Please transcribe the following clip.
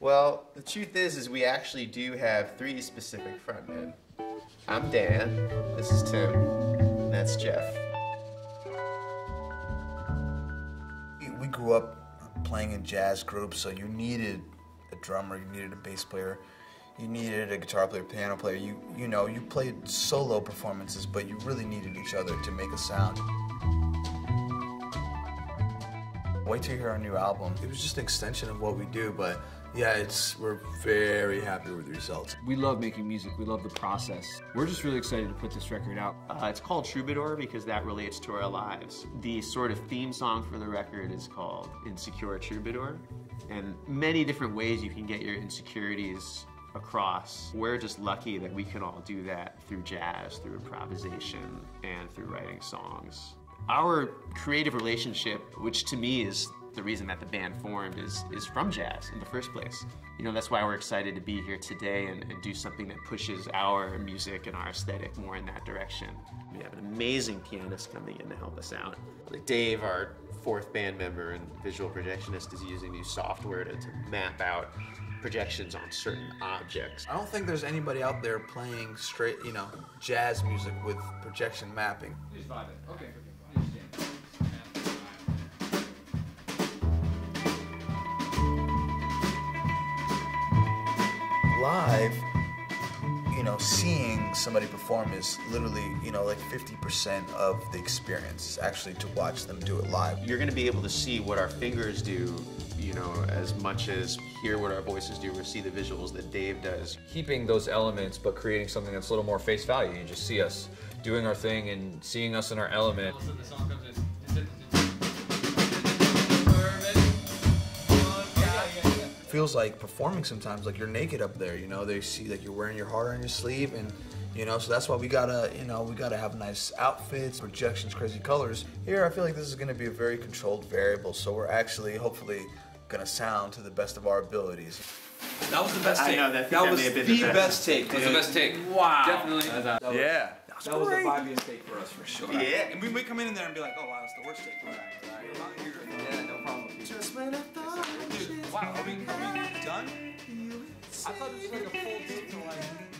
Well, the truth is, is we actually do have three specific frontmen. I'm Dan, this is Tim, and that's Jeff. We grew up playing in jazz groups, so you needed a drummer, you needed a bass player, you needed a guitar player, piano player. You you know, you played solo performances, but you really needed each other to make a sound. Wait till you hear our new album. It was just an extension of what we do, but yeah, it's we're very happy with the results. We love making music. We love the process. We're just really excited to put this record out. Uh, it's called Troubadour because that relates to our lives. The sort of theme song for the record is called Insecure Troubadour. And many different ways you can get your insecurities across. We're just lucky that we can all do that through jazz, through improvisation, and through writing songs. Our creative relationship, which to me is the reason that the band formed, is, is from jazz in the first place. You know, that's why we're excited to be here today and, and do something that pushes our music and our aesthetic more in that direction. We have an amazing pianist coming in to help us out. Like Dave, our fourth band member and visual projectionist, is using new software to, to map out projections on certain objects. I don't think there's anybody out there playing straight, you know, jazz music with projection mapping. Just vibe it. Okay. Live, you know, seeing somebody perform is literally, you know, like 50% of the experience, actually to watch them do it live. You're going to be able to see what our fingers do, you know, as much as hear what our voices do or see the visuals that Dave does. Keeping those elements but creating something that's a little more face value. You just see us doing our thing and seeing us in our element. Feels like performing sometimes like you're naked up there you know they see like you're wearing your heart on your sleeve and you know so that's why we gotta you know we gotta have nice outfits projections crazy colors here i feel like this is gonna be a very controlled variable so we're actually hopefully gonna sound to the best of our abilities that was the best I take. know, that- that that was may have the been the best. best. take. That was the best take. Wow. Definitely. That, was, yeah that was a Fabian take for us for sure. Yeah. And we might come in there and be like, oh wow, that's the worst take. Right. Yeah, no problem. Dude, wow, are we, are we done? I thought it was like a full take to like.